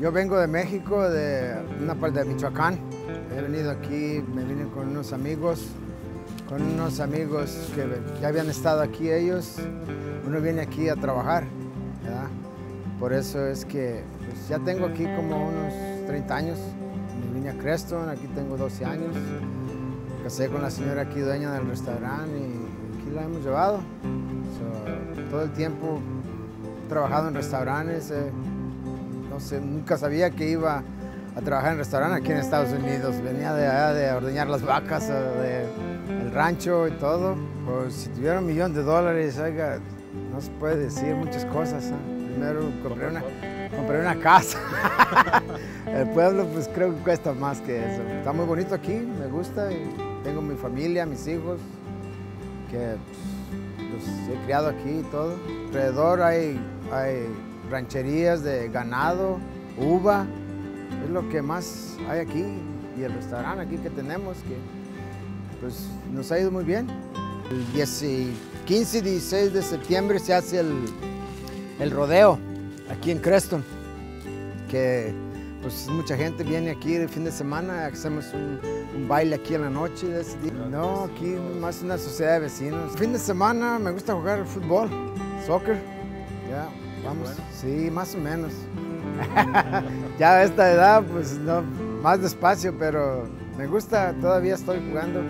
Yo vengo de México, de una parte de Michoacán. He venido aquí, me vine con unos amigos, con unos amigos que ya habían estado aquí ellos. Uno viene aquí a trabajar, ¿verdad? Por eso es que pues, ya tengo aquí como unos 30 años. Me vine a Creston, aquí tengo 12 años. Casé con la señora aquí, dueña del restaurante, y aquí la hemos llevado. Todo el tiempo he trabajado en restaurantes. Nunca sabía que iba a trabajar en restaurante aquí en Estados Unidos. Venía de allá de ordeñar las vacas, o de el rancho y todo. Pues si tuviera un millón de dólares, oiga, no se puede decir muchas cosas. ¿eh? Primero compré una, compré una casa. el pueblo pues creo que cuesta más que eso. Está muy bonito aquí, me gusta. Tengo mi familia, mis hijos, que pues, los he criado aquí y todo. Alrededor hay, hay rancherías de ganado, uva, es lo que más hay aquí. Y el restaurante aquí que tenemos, que pues nos ha ido muy bien. El 10 y 15 y 16 de septiembre se hace el, el rodeo aquí en Creston, que pues mucha gente viene aquí el fin de semana, hacemos un, baile aquí en la noche. No, aquí más una sociedad de vecinos. Fin de semana me gusta jugar fútbol, soccer, vamos, sí, más o menos. ya a esta edad, pues no, más despacio, pero me gusta, todavía estoy jugando.